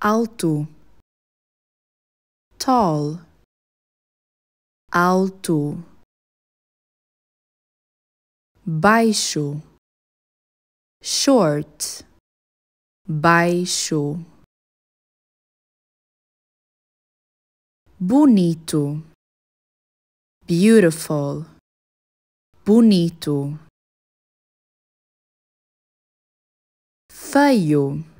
alto, tall, alto, baixo, short, baixo, bonito, beautiful, bonito, feio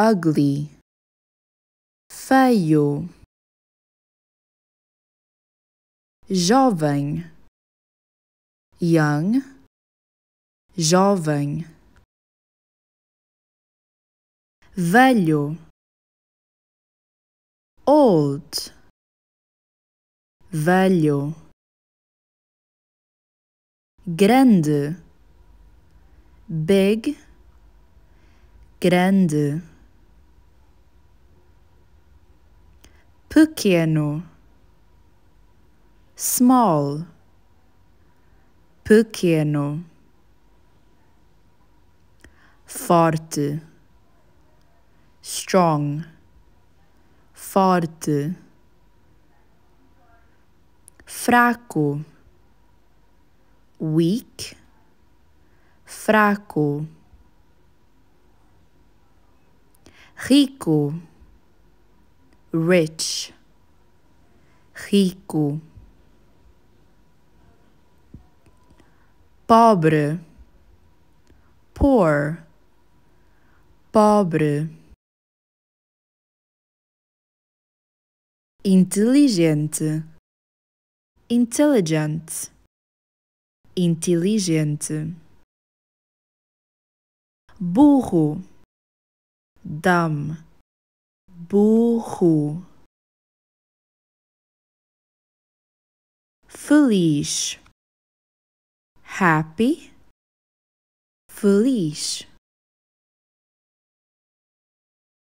ugly, feio, jovem, young, jovem, velho, old, velho, grande, big, grande. Pequeno, small, pequeno, forte, strong, forte, fraco, weak, fraco, rico rich, rico, pobre, poor, pobre, inteligente, intelligent, inteligente, burro, dumb burro, feliz, happy, feliz,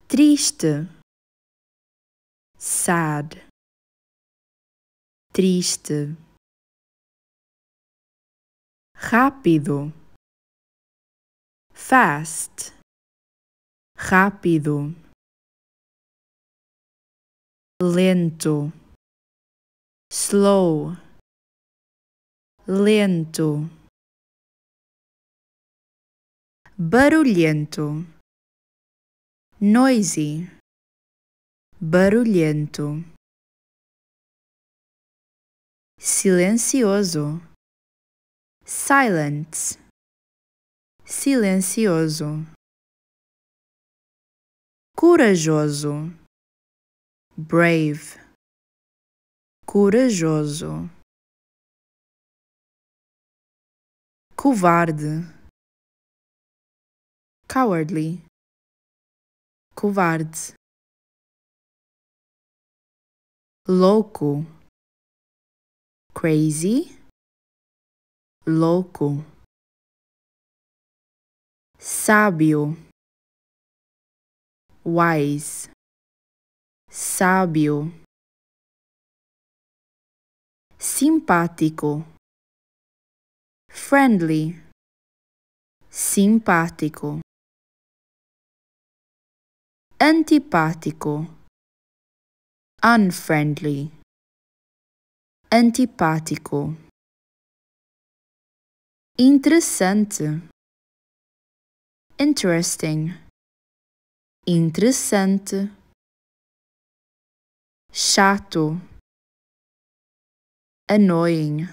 triste, sad, triste, rápido, fast, rápido lento, slow, lento, barulhento, noisy, barulhento, silencioso, silent, silencioso, corajoso brave, corajoso, covarde, cowardly, covarde, louco, crazy, louco, sábio, wise sábio, simpático, friendly, simpático, antipático, unfriendly, antipático, interessante, interesting, interessante chato, annoying,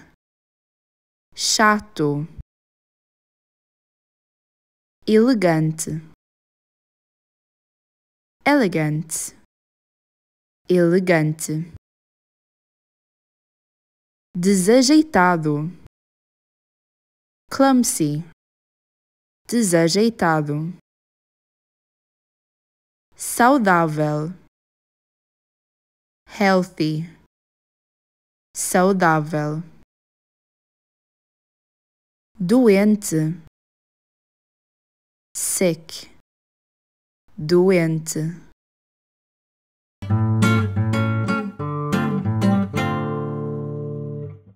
chato, elegante, elegant, elegante, desajeitado, clumsy, desajeitado, saudável healthy, saudável, doente, sick, doente.